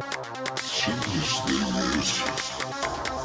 Serious news.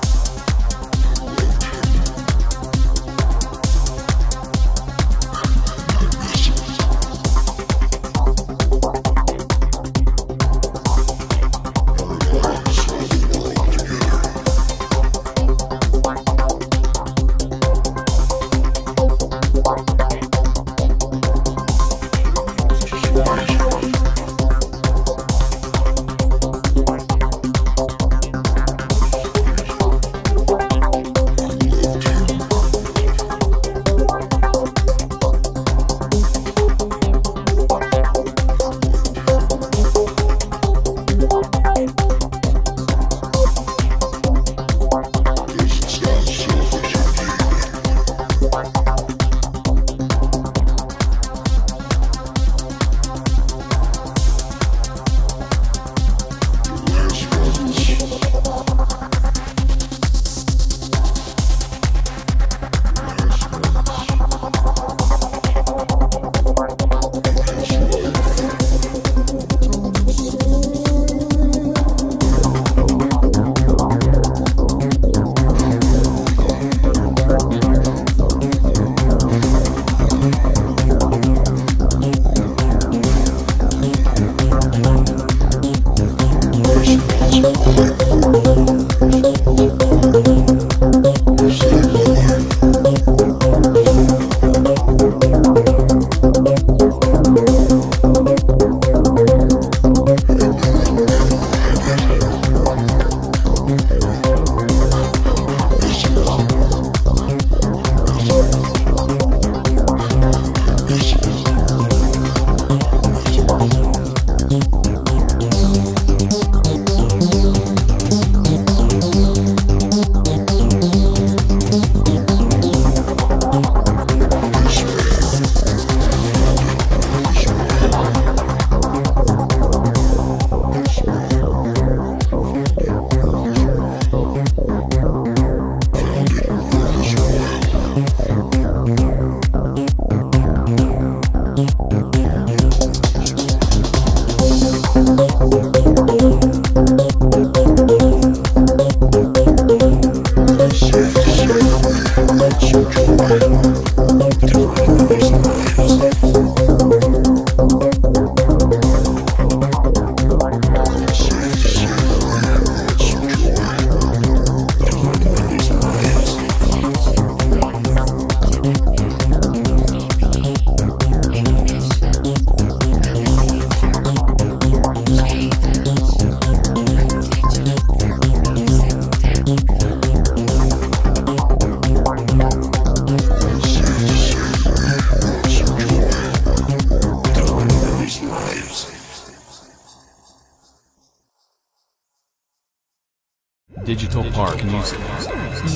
Digital Park Music.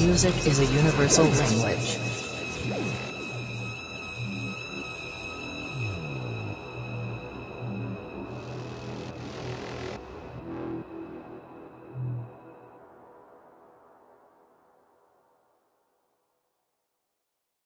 Music is a universal language.